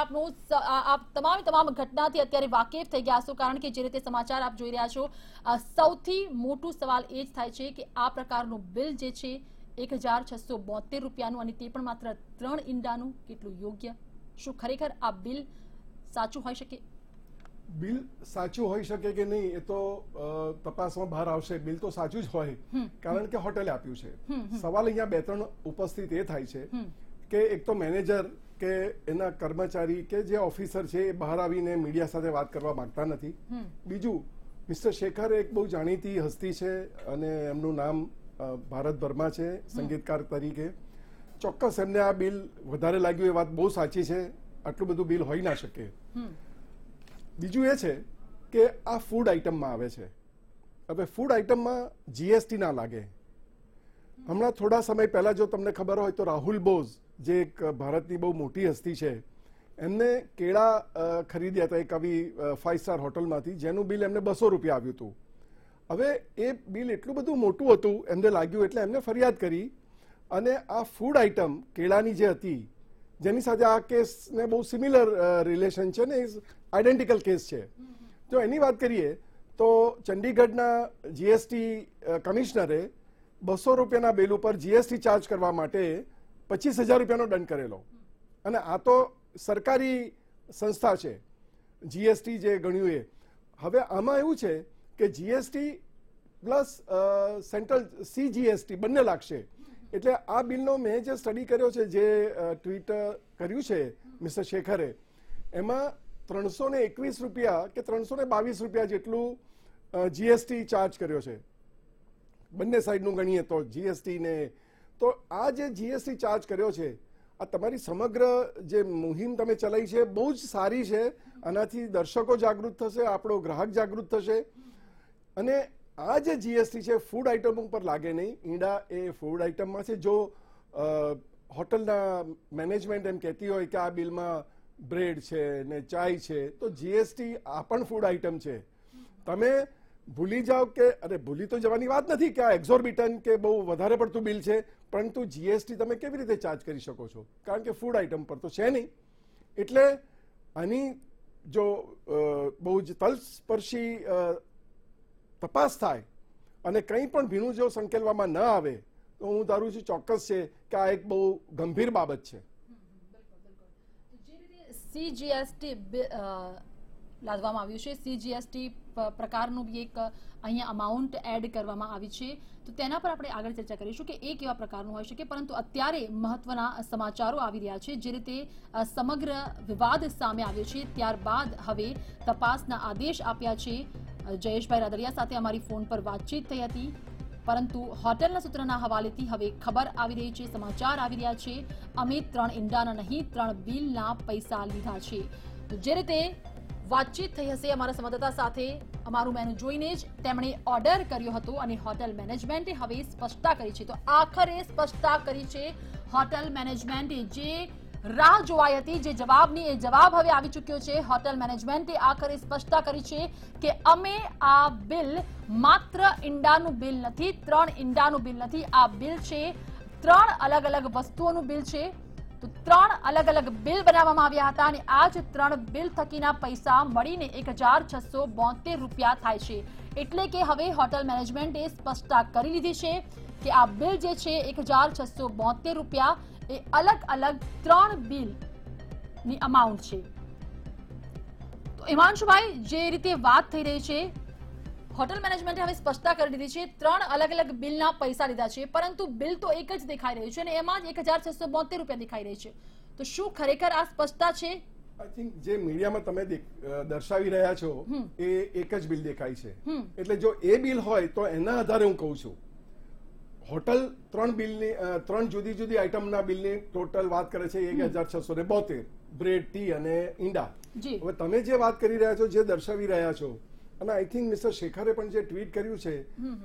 આપનું આપ તમામ તમામ ઘટનાથી અત્યારે વાકેફ થઈ ગયા છો. કારણ કે જે રીતે સમાચાર આપ જોઈ રહ્યા છો સૌથી મોટું સવાલ એ જ થાય છે કે આ પ્રકારનું બિલ જે છે એક હજાર છસો બોતેર રૂપિયાનું અને તે પણ માત્ર ત્રણ ઈંડાનું કેટલું યોગ્ય? શું ખરેખર આ બિલ સાચું હોઈ શકે? બિલ સાચું હોઈ શકે કે નહીં એ તો તપાસમાં બહાર આવશે. બિલ તો સાચું જ હોય. કારણ કે હોટેલે આપ્યું છે. સવાલ અહીંયા બે ત્રણ ઉપસ્થિત એ થાય છે કે એક તો મેનેજર કે એના કર્મચારી કે જે ઓફિસર છે એ બહાર આવીને મીડિયા સાથે વાત કરવા માંગતા નથી. બીજું મિસ્ટર શેખર એક બહુ જાણીતી હસ્તી છે અને એમનું નામ ભારતભરમાં છે સંગીતકાર તરીકે. ચોક્કસ એમને આ બિલ વધારે લાગ્યું એ વાત બહુ સાચી છે. આટલું બધું બિલ હોઈ ના શકે. બીજું એ છે કે આ ફૂડ આઇટમમાં આવે છે. હવે ફૂડ આઇટમમાં જીએસટી ના લાગે. હમણાં થોડા સમય પહેલા જો તમને ખબર હોય તો રાહુલ બોઝ જે એક ભારતની બહુ મોટી હસ્તી છે એમને કેળા ખરીદ્યા હતા એક આવી ફાઇવ સ્ટાર હોટલમાંથી જેનું બિલ એમને બસો રૂપિયા આવ્યું હતું. હવે એ બિલ એટલું બધું મોટું હતું એમને લાગ્યું એટલે એમને ફરિયાદ કરી અને આ ફૂડ આઇટમ કેળાની જે હતી જેની સાથે આ કેસને બહુ સિમિલર રિલેશન છે ને આઈડેન્ટિકલ કેસ છે. જો એની વાત કરીએ તો ચંડીગઢના જીએસટી કમિશનરે બસો રૂપિયાના બિલ ઉપર જીએસટી ચાર્જ કરવા માટે પચીસ હજાર રૂપિયાનો દંડ કરેલો. અને આ તો સરકારી સંસ્થા છે જીએસટી જે ગણ્યું એ. હવે આમાં એવું છે કે જીએસટી પ્લસ સેન્ટ્રલ સીજીએસટી બંને લાગશે. એટલે આ બિલનો મેં જે સ્ટડી કર્યો છે, જે ટ્વીટ કર્યું છે મિસ્ટર શેખરે, એમાં ત્રણસો એકવીસ રૂપિયા કે ત્રણસો બાવીસ રૂપિયા જેટલું જીએસટી ચાર્જ કર્યો છે. બંને સાઈડનું ગણીએ તો જીએસટી ને, તો આ જે જીએસટી ચાર્જ કર્યો છે, આ તમારી સમગ્ર જે મુહિમ તમે ચલાવી છે, બહુ જ સારી છે. આનાથી દર્શકો જાગૃત થશે, આપણો ગ્રાહક જાગૃત થશે. અને આ જે જીએસટી છે ફૂડ આઇટમ ઉપર લાગે નહીં. ઈંડા એ ફૂડ આઇટમમાં છે. જો હોટલના મેનેજમેન્ટ એમ કહેતી હોય કે આ બિલમાં બ્રેડ છે ને ચાય છે, તો જીએસટી આ પણ ફૂડ આઇટમ છે. તમે ભૂલી જાઓ કે, અરે ભૂલી તો જવાની વાત નથી કે આ એક્ઝોર્બિટન કે બહુ વધારે પડતું બિલ છે, પરંતુ જીએસટી તમે કેવી રીતે ચાર્જ કરી શકો છો? કારણ કે ફૂડ આઇટમ પર તો છે નહીં. એટલે આની જો બહુ જ તલસ્પર્શી તપાસ થાય અને કંઈ પણ ભીનું જો સંકેલવામાં ન આવે, તો હું ધારું છું ચોક્કસ છે કે આ એક બહુ ગંભીર બાબત છે. સીજીએસટી લાદવામાં આવ્યું છે. સીજીએસટી પ્રકારનું બી એક અહીંયા અમાઉન્ટ એડ કરવામાં આવી છે. તો તેના પર આપણે આગળ ચર્ચા કરીશું કે એ કેવા પ્રકારનું હોઈ શકે, પરંતુ અત્યારે મહત્વના સમાચારો આવી રહ્યા છે. જે રીતે સમગ્ર વિવાદ સામે આવ્યો છે. ત્યારબાદ હવે તપાસના આદેશ આપ્યા છે. જયેશભાઈ રાદડિયા સાથે અમારી ફોન પર વાતચીત થઈ હતી. પરંતુ હોટેલના સૂત્રના હવાલેથી હવે ખબર આવી રહી છે, સમાચાર આવી રહ્યા છે. અમે ત્રણ ઈંડાના નહીં, ત્રણ બિલના પૈસા લીધા છે. જે રીતે વાતચીત થઈ હશે અમારા સંવાદદાતા સાથે. અમારું મેનુ જોઈને જ તેમણે ઓર્ડર કર્યો હતો અને હોટેલ મેનેજમેન્ટે હવે સ્પષ્ટતા કરી છે. તો આખરે સ્પષ્ટતા કરી છે હોટેલ મેનેજમેન્ટે જે રાહ જોવાઈ હતી, જે જવાબની, એ જવાબ હવે આવી ચૂક્યો છે. હોટેલ મેનેજમેન્ટે આખરે સ્પષ્ટતા કરી છે કે અમે આ બિલ માત્ર ઈંડાનું બિલ નથી, ત્રણ ઈંડાનું બિલ નથી. આ બિલ છે ત્રણ અલગ અલગ વસ્તુઓનું બિલ છે. તો ત્રણ અલગ અલગ બિલ બનાવવામાં આવ્યા હતા અને આ જ ત્રણ બિલ થકીના પૈસા મળીને એક હજાર છસો બોતેર રૂપિયા થાય છે. એટલે કે હવે હોટલ મેનેજમેન્ટે સ્પષ્ટતા કરી લીધી છે કે આ બિલ જે છે, એક હજાર છસો બોતેર રૂપિયા, એ અલગ અલગ ત્રણ બિલની અમાઉન્ટ છે. તો હિમાંશુભાઈ, જે રીતે વાત થઈ રહી છે હોટેલ મેનેજમેન્ટે હવે સ્પષ્ટતા કરી દીધી છે. ત્રણ અલગ અલગ બિલના પૈસા લીધા છે પરંતુ બિલ તો એક જ દેખાઈ રહ્યું છે અને એમાં જ એક હજાર છસો બોતેર રૂપિયા દેખાઈ રહી છે. તો શું ખરેખર આ સ્પષ્ટતા છે? આઈ થિંક જે મીડિયામાં તમે દર્શાવી રહ્યા છો એ એક જ બિલ દેખાય છે. એટલે જો એ બિલ હોય તો એના આધારે હું કહું છું. હોટલ ત્રણ બિલની ત્રણ જુદી જુદી આઇટમના બિલની ટોટલ વાત કરે છે એક હજાર છસો ને બોતેર. બ્રેડ ટી અને ઈંડા. હવે તમે જે વાત કરી રહ્યા છો જે દર્શાવી રહ્યા છો અને આઈ થિંક મિસ્ટર શેખરે પણ જે ટ્વીટ કર્યું છે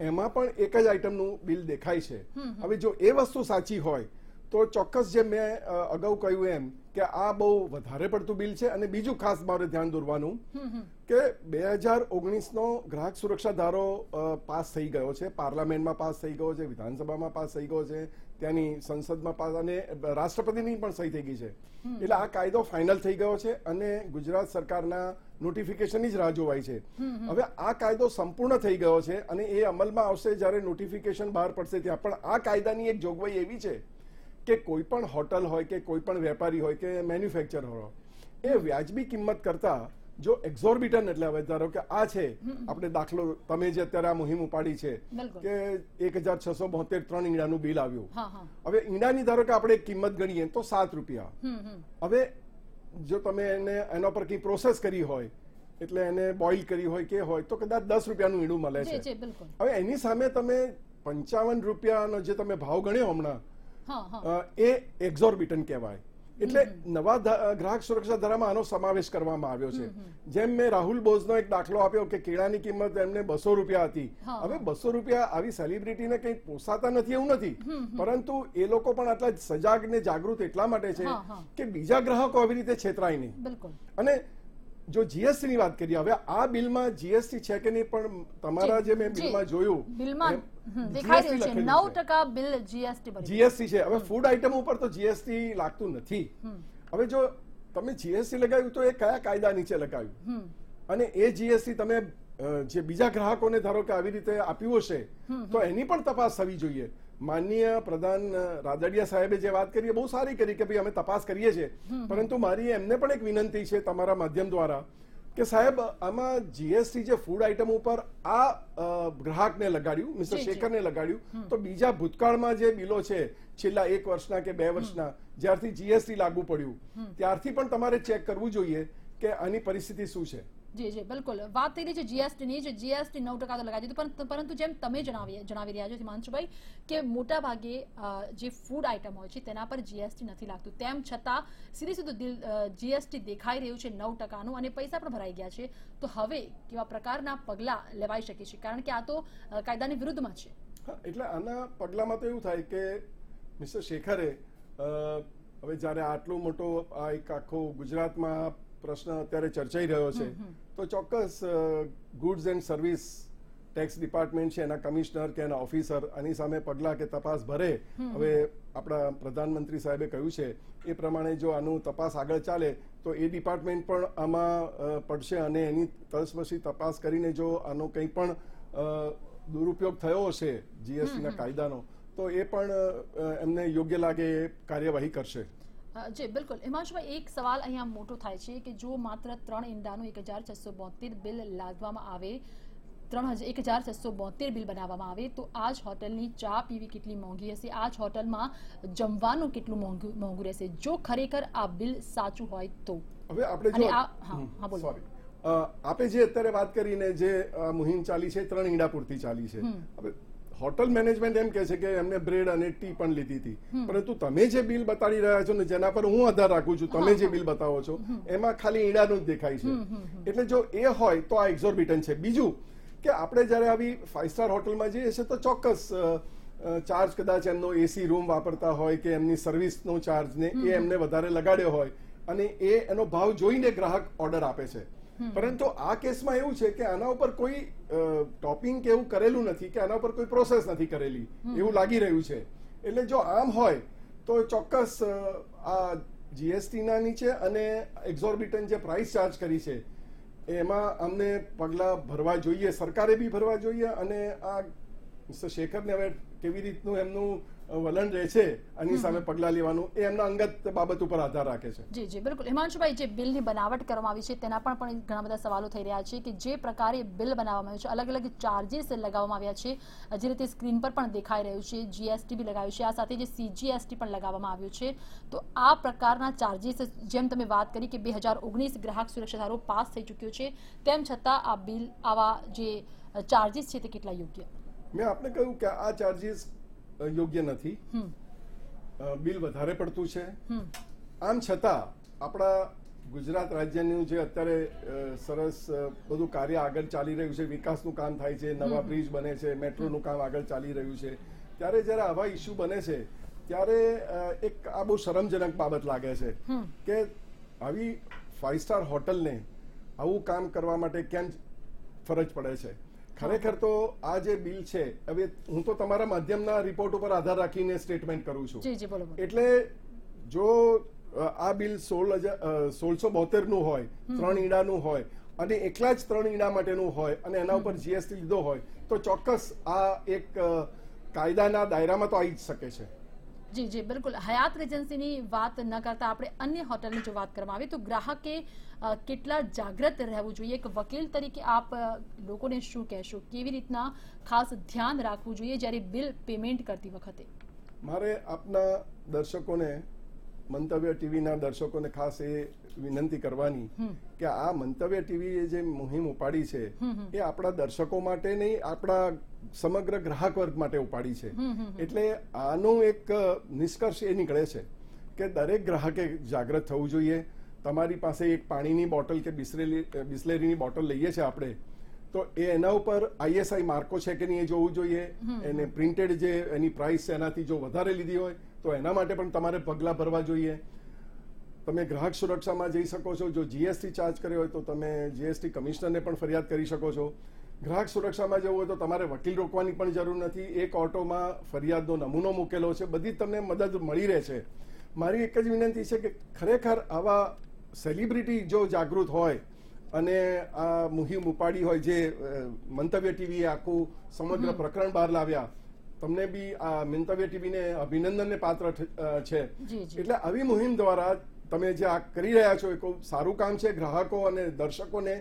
એમાં પણ એક જ આઇટમનું બિલ દેખાય છે. હવે જો એ વસ્તુ સાચી હોય તો ચોક્કસ જે મેં અગાઉ કહ્યું એમ કે આ બહુ વધારે પડતું બિલ છે અને બીજું ખાસ મારે ધ્યાન દોરવાનું કે બે હજાર ઓગણીસનો ગ્રાહક સુરક્ષા ધારો પાસ થઈ ગયો છે પાર્લામેન્ટમાં પાસ થઈ ગયો છે વિધાનસભામાં પાસ થઈ ગયો છે ત્યાંની સંસદમાં પાસ અને રાષ્ટ્રપતિની પણ સહી થઈ ગઈ છે. એટલે આ કાયદો ફાઇનલ થઈ ગયો છે અને ગુજરાત સરકારના નોટિફિકેશનની જ રાહ જોવાય છે. હવે આ કાયદો સંપૂર્ણ થઈ ગયો છે અને એ અમલમાં આવશે જ્યારે નોટિફિકેશન બહાર પડશે ત્યાં. પણ આ કાયદાની એક જોગવાઈ એવી છે કે કોઈ પણ હોટલ હોય કે કોઈ પણ વેપારી હોય કે મેન્યુફેક્ચર હોય એ વ્યાજબી કિંમત કરતા જો એક્ઝોર્બિટન એટલે હવે ધારો કે આ છે આપણે દાખલો તમે જે અત્યારે આ મુહિમ ઉપાડી છે કે એક હજાર છસો બોતેર ત્રણ ઈંડાનું બિલ આવ્યું. હવે ઈંડાની ધારો કે આપણે કિંમત ગણીએ તો સાત રૂપિયા. હવે જો તમે એને એના પર કઈ પ્રોસેસ કરી હોય એટલે એને બોઇલ કરી હોય કે હોય તો કદાચ દસ રૂપિયાનું ઈંડું મળે છે. હવે એની સામે તમે પંચાવન રૂપિયાનો જે તમે ભાવ ગણ્યો હમણાં એ એક્ઝોર્બિટન કહેવાય. એટલે નવા ગ્રાહક સુરક્ષા ધારામાં આનો સમાવેશ કરવામાં આવ્યો છે. જેમ મેં રાહુલ બોઝનો એક દાખલો આપ્યો કે કેળાની કિંમત એમને બસો રૂપિયા હતી. હવે બસો રૂપિયા આવી સેલિબ્રિટીને કંઈ પોસાતા નથી એવું નથી. પરંતુ એ લોકો પણ આટલા સજાગ ને જાગૃત એટલા માટે છે. કે બીજા ગ્રાહકો આવી રીતે છેતરાય નહીં. અને જો જીએસટી ની વાત કરીએ હવે આ બિલમાં જીએસટી છે કે નહીં પણ તમારા જે. મેં બિલમાં જોયું બિલમાં દેખાઈ રહ્યું છે. નવ ટકા બિલ જીએસટી જીએસટી છે. હવે ફૂડ આઇટમ ઉપર તો જીએસટી લાગતું નથી. હવે જો તમે જીએસટી લગાવ્યું તો એ કયા કાયદા નીચે લગાવ્યું? અને એ જીએસટી તમે જે બીજા ગ્રાહકોને ધારો કે આવી રીતે આપ્યું હશે તો એની પણ તપાસ થવી જોઈએ. માનનીય પ્રધાન રાદડિયા સાહેબે જે વાત કરી એ બહુ સારી કરી કે ભાઈ અમે તપાસ કરીએ છીએ. પરંતુ મારી એમને પણ એક વિનંતી છે તમારા માધ્યમ દ્વારા કે સાહેબ આમાં જીએસટી જે ફૂડ આઇટમ ઉપર આ ગ્રાહકને લગાડ્યું મિસ્ટર. શેખરને લગાડ્યું તો બીજા ભૂતકાળમાં જે બિલો છે છેલ્લા એક વર્ષના કે બે વર્ષના જ્યારથી જીએસટી લાગુ પડ્યું ત્યારથી પણ તમારે ચેક કરવું જોઈએ કે આની પરિસ્થિતિ શું છે. જી જી બિલકુલ. વાત થઈ રહી છે જીએસટીની જે જીએસટી નવ ટકા તો લગાવી દીધું પરંતુ જેમ તમે જણાવી જણાવી રહ્યા છો હિમાંશુભાઈ, કે મોટા ભાગે જે ફૂડ આઇટમ હોય છે, તેના પર જીએસટી નથી લાગતું. તેમ છતાં, સીધે સીધું જીએસટી દેખાઈ રહ્યું છે નવ ટકાનું અને પૈસા પણ ભરાઈ ગયા છે. તો હવે કેવા પ્રકારના પગલાં લેવાઈ શકે છે? કારણ કે આ તો કાયદાની વિરુદ્ધમાં છે. એટલે આના પગલામાં તો એવું થાય કે મિસ્ટર શેખરે હવે જ્યારે આટલો મોટો આ એક આખો ગુજરાતમાં પ્રશ્ન અત્યારે ચર્ચાઈ રહ્યો છે. તો ચોક્કસ goods and service tax department છે એના કમિશનર કે એના ઓફિસર આની સામે પગલાં કે તપાસ ભરે. હવે આપણા પ્રધાનમંત્રી સાહેબે કહ્યું છે એ પ્રમાણે જો આનું તપાસ આગળ ચાલે તો એ ડિપાર્ટમેન્ટ પણ આમાં પડશે અને એની તસમસી તપાસ કરીને જો આનો કંઈ પણ દુરુપયોગ થયો હશે જીએસટીના કાયદાનો તો એ પણ એમને યોગ્ય લાગે એ કાર્યવાહી કરશે. જી બિલકુલ. હિમાંશુભાઈ એક સવાલ અહીંયા મોટો થાય છે કે જો માત્ર ત્રણ ઈંડાનું એક હજાર છસો બોતેર બિલ લાદવામાં આવે ત્રણ એક હજાર છસો બોતેર બિલ બનાવવામાં આવે તો આ જ હોટલની ચા પીવી કેટલી મોંઘી હશે? આ જ હોટલમાં જમવાનું કેટલું મોંઘું મોંઘું રહેશે? જો ખરેખર આ બિલ સાચું હોય તો. હવે આપણે જો હા હા બોલો. સોરી આપે જે અત્યારે વાત કરીને જે મુહિમ ચાલી છે ત્રણ ઈંડા પૂરતી ચાલી છે. હવે હોટલ મેનેજમેન્ટ એમ કહે છે કે એમને બ્રેડ અને ટી પણ લીધી હતી. પરંતુ તમે જે બિલ બતાડી રહ્યા છો ને જેના પર હું આધાર રાખું છું તમે જે બિલ બતાવો છો એમાં ખાલી ઈંડાનું જ દેખાય છે. એટલે જો એ હોય તો આ એક્ઝોર્બિટન છે. બીજું કે આપણે જ્યારે આવી ફાઇવ સ્ટાર હોટલમાં જઈએ છીએ તો ચોક્કસ ચાર્જ કદાચ એમનો એસી રૂમ વાપરતા હોય કે એમની સર્વિસનો ચાર્જ ને એ એમને વધારે લગાડ્યો હોય અને એ એનો ભાવ જોઈને ગ્રાહક ઓર્ડર આપે છે. પરંતુ આ કેસમાં એવું છે કે આના ઉપર કોઈ ટોપિંગ કે એવું કરેલું નથી કે આના ઉપર કોઈ પ્રોસેસ નથી કરેલી. એવું લાગી રહ્યું છે. એટલે જો આમ હોય તો ચોક્કસ આ જીએસટી ના નીચે અને એક્ઝોર્બિટન જે પ્રાઇસ ચાર્જ કરી છે એમાં અમને પગલાં ભરવા જોઈએ સરકારે બી ભરવા જોઈએ અને આ મિસ્ટર શેખરને હવે કેવી રીતનું એમનું વલણ રહે છે આની સામે પગલાં લેવાનું એ એમના અંગત બાબત ઉપર આધાર રાખે છે. જી જી બિલકુલ. હિમાંશુભાઈ જે બિલની બનાવટ કરવામાં આવી છે તેના પણ પણ ઘણા બધા સવાલો થઈ રહ્યા છે કે જે પ્રકારે બિલ બનાવવામાં આવ્યું છે અલગ અલગ ચાર્જિસ લગાવવામાં આવ્યા છે જે રીતે સ્ક્રીન પર પણ દેખાઈ રહ્યું છે જીએસટી બી લગાવ્યું છે આ સાથે જે સીજીએસટી પણ લગાવવામાં આવ્યું છે. તો આ પ્રકારના ચાર્જીસ જેમ તમે વાત કરી કે બે હજાર ઓગણીસ ગ્રાહક સુરક્ષા ધારો પાસ થઈ ચૂક્યો છે તેમ છતાં આ બિલ આવા જે ચાર્જીસ છે તે કેટલા યોગ્ય? મેં આપને કહ્યું કે આ ચાર્જીસ યોગ્ય નથી. બિલ વધારે પડતું છે. આમ છતાં આપણા ગુજરાત રાજ્યનું જે અત્યારે સરસ બધું કાર્ય આગળ ચાલી રહ્યું છે વિકાસનું કામ થાય છે નવા બ્રિજ બને છે મેટ્રોનું કામ આગળ ચાલી રહ્યું છે. ત્યારે જ્યારે આવા ઇસ્યુ બને છે ત્યારે એક આ બહુ શરમજનક બાબત લાગે છે કે આવી ફાઇવ સ્ટાર હોટલને આવું કામ કરવા માટે કેમ ફરજ પડે છે? ખરેખર તો આ જે બિલ છે હવે હું તો તમારા માધ્યમના રિપોર્ટ ઉપર આધાર રાખીને સ્ટેટમેન્ટ કરું છું. એટલે જો આ બિલ સોળ હજાર સોળસો બોતેરનું હોય ત્રણ ઈંડાનું હોય અને એકલા જ ત્રણ ઈંડા માટેનું હોય અને એના ઉપર જીએસટી લીધો હોય તો ચોક્કસ આ એક કાયદાના દાયરામાં તો આવી જ શકે છે. જી જી, બિલકુલ. હયાત રેજન્સીની વાત ન કરતા આપણે અન્ય હોટલની જો વાત કરવામાં આવે, તો ગ્રાહકે કેટલા જાગૃત રહેવું જોઈએ? એક વકીલ તરીકે આપ લોકોને શું કહેશો? કેવી રીતના ખાસ ધ્યાન રાખવું જોઈએ જ્યારે બિલ પેમેન્ટ કરતી વખતે? મારે આપના દર્શકોને મંતવ્ય ટીવીના દર્શકોને ખાસ એ વિનંતી કરવાની કે આ મંતવ્ય ટીવીએ જે મુહિમ ઉપાડી છે એ આપણા દર્શકો માટે નહીં આપણા સમગ્ર ગ્રાહક વર્ગ માટે ઉપાડી છે. એટલે આનો એક નિષ્કર્ષ એ નીકળે છે કે દરેક ગ્રાહકે જાગૃત થવું જોઈએ. તમારી પાસે એક પાણીની બોટલ કે બિસ્લેરી બિસ્લેરીની બોટલ લઈએ છીએ આપણે તો એ એના ઉપર આઈએસઆઈ માર્કો છે કે નહીં એ જોવું જોઈએ. એને પ્રિન્ટેડ જે એની પ્રાઇસ છે એનાથી જો વધારે લીધી હોય તો એના માટે પણ તમારે પગલાં ભરવા જોઈએ. તમે ગ્રાહક સુરક્ષામાં જઈ શકો છો. જો જીએસટી ચાર્જ કર્યો હોય તો તમે જીએસટી કમિશનરને પણ ફરિયાદ કરી શકો છો. ગ્રાહક સુરક્ષામાં જવું હોય તો તમારે વકીલ રોકવાની પણ જરૂર નથી. એક ઓટોમાં ફરિયાદનો નમૂનો મૂકેલો છે. બધી જ તમને મદદ મળી રહે છે. મારી એક જ વિનંતી છે કે ખરેખર આવા સેલિબ્રિટી જો જાગૃત હોય અને આ મુહિમ ઉપાડી હોય જે મંતવ્ય ટીવીએ આખું સમગ્ર પ્રકરણ બહાર લાવ્યા તમને બી આ મિંતવ્ય ટીવીને અભિનંદનને પાત્ર છે. એટલે આવી મુહિમ દ્વારા તમે જે આ કરી રહ્યા છો એ ખૂબ સારું કામ છે. ગ્રાહકો અને દર્શકોને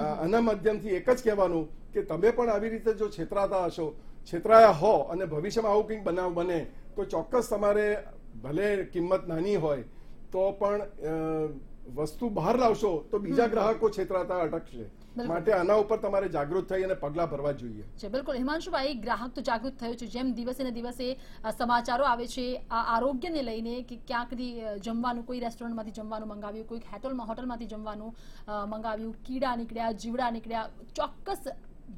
આના માધ્યમથી એક જ કહેવાનું કે તમે પણ આવી રીતે જો છેતરાતા હશો છેતરાયા હો અને ભવિષ્યમાં આવું કંઈક બનાવ બને તો ચોક્કસ તમારે ભલે કિંમત નાની હોય તો પણ વસ્તુ બહાર લાવશો તો બીજા ગ્રાહકો છેતરાતા અટકશે. માટે આના ઉપર તમારે જાગૃત થઈ અને પગલા ભરવા જોઈએ. છે બિલકુલ. હિમાંશુભાઈ ગ્રાહક તો જાગૃત થયો છે. જેમ દિવસે ને દિવસે સમાચારો આવે છે આ આરોગ્યને લઈને કે ક્યાંકથી જમવાનું કોઈ રેસ્ટોરન્ટમાંથી જમવાનું મંગાવ્યું કોઈક હોટલમાં હોટલમાંથી જમવાનું મંગાવ્યું કીડા નીકળ્યા જીવડા નીકળ્યા ચોક્કસ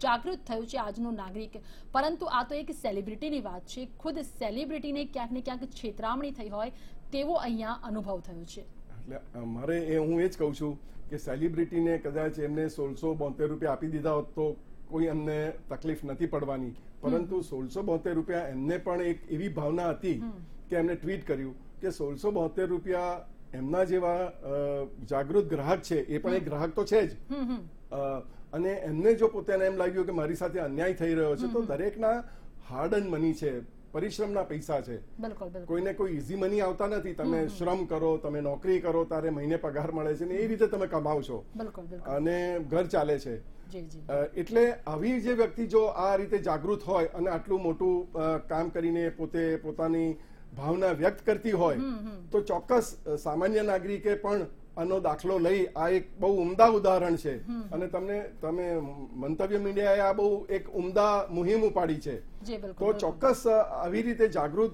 જાગૃત થયું છે આજનો નાગરિક. પરંતુ આ તો એક સેલિબ્રિટીની વાત છે. ખુદ સેલિબ્રિટીને ક્યાંક ને ક્યાંક છેતરામણી થઈ હોય તેવો અહીંયા અનુભવ થયો છે. એટલે મારે એ હું એ જ કહું છું કે સેલિબ્રિટીને કદાચ એમને સોળસો બોતેર રૂપિયા આપી દીધા હોત તો કોઈ એમને તકલીફ નથી પડવાની. પરંતુ સોળસો બોતેર રૂપિયા એમને પણ એક એવી ભાવના હતી કે એમને ટ્વીટ કર્યું કે સોળસો બોતેર રૂપિયા એમના જેવા જાગૃત ગ્રાહક છે. એ પણ એક ગ્રાહક તો છે જ. અને એમને જો પોતાને એમ લાગ્યું કે મારી સાથે અન્યાય થઈ રહ્યો છે તો દરેકના હાર્ડ એન્ડ મની છે. પરિશ્રમના પૈસા છે. કોઈને કોઈ ઇઝી મની આવતા નથી. તમે શ્રમ કરો તમે નોકરી કરો તારે મહિને પગાર મળે છે ને એ રીતે તમે કમાવ છો અને ઘર ચાલે છે. એટલે આવી જે વ્યક્તિ જો આ રીતે જાગૃત હોય અને આટલું મોટું કામ કરીને પોતે પોતાની ભાવના વ્યક્ત કરતી હોય તો ચોક્કસ સામાન્ય નાગરિકે પણ આનો દાખલો લઈ આ એક બહુ ઉમદા ઉદાહરણ છે. અને તમને તમે મંતવ્ય મીડિયાએ આ બહુ એક ઉમદા મુહિમ ઉપાડી છે. તો ચોક્કસ આવી રીતે જાગૃત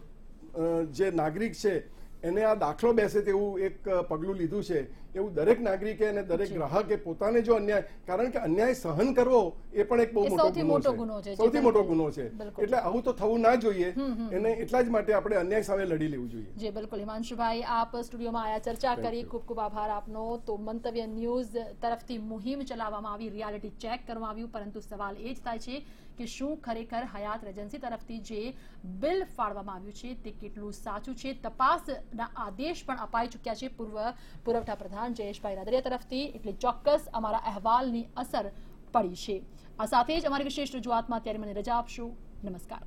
જે નાગરિક છે એને આ દાખલો બેસે તેવું એક પગલું લીધું છે. એવું દરેક નાગરિકે અને દરેક ગ્રાહકે પોતાને જો અન્યાય કારણ કે અન્યાય સહન કરવો એ પણ એક બહુ મોટો ગુનો. છે. સૌથી મોટો ગુનો છે. એટલે આવું તો થવું ના જોઈએ. એને એટલા જ માટે આપણે અન્યાય સામે લડી લેવું જોઈએ. જે બિલકુલ. હિમાંશુભાઈ આપ સ્ટુડિયોમાં આયા ચર્ચા કરી. ખૂબ ખૂબ આભાર આપનો. તો મંતવ્ય ન્યૂઝ તરફથી મુહિમ ચલાવવામાં આવી. રિયાલિટી ચેક કરવામાં આવ્યું પરંતુ સવાલ એ જ થાય છે કે શું ખરેખર હયાત એજન્સી તરફથી જે બિલ ફાળવામાં આવ્યું છે તે કેટલું સાચું છે? તપાસના આદેશ પણ અપાઈ ચૂક્યા છે પૂર્વ પુરવઠા પ્રધાન જયેશભાઈ રાદરિયા તરફથી. એટલે ચોક્કસ અમારા અહેવાલની અસર પડી છે. આ સાથે જ અમારી વિશેષ રજૂઆતમાં અત્યારે મને રજા આપશો. નમસ્કાર.